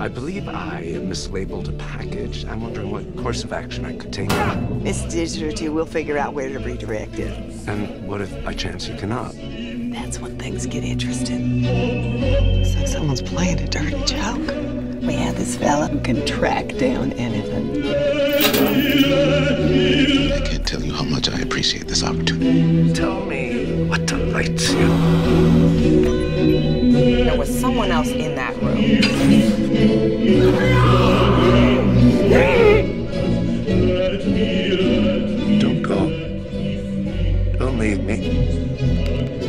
I believe I mislabeled a package. I'm wondering what course of action I could take. Miss Digital, we'll figure out where to redirect it. And what if by chance you cannot? That's when things get interesting. It's like someone's playing a dirty joke. We have this fella who can track down anything. I can't tell you how much I appreciate this opportunity. Tell me what delights you. Was someone else in that room. Don't go. Don't leave me.